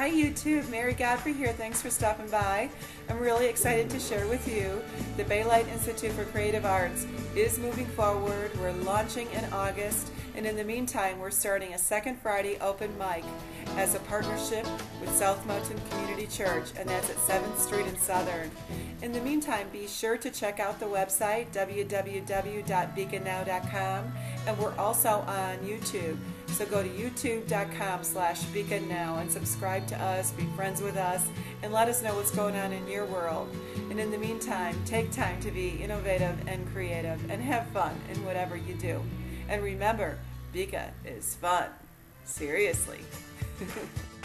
Hi YouTube, Mary Godfrey here. Thanks for stopping by. I'm really excited to share with you the Baylight Institute for Creative Arts is moving forward. We're launching in August, and in the meantime, we're starting a second Friday open mic as a partnership with South Mountain Community Church, and that's at 7th Street in Southern. In the meantime, be sure to check out the website www.beaconnow.com, and we're also on YouTube. So go to youtube.com slash beaconnow and subscribe to us, be friends with us, and let us know what's going on in your world. And in the meantime, take time to be innovative and creative and have fun in whatever you do. And remember, Bika is fun. Seriously.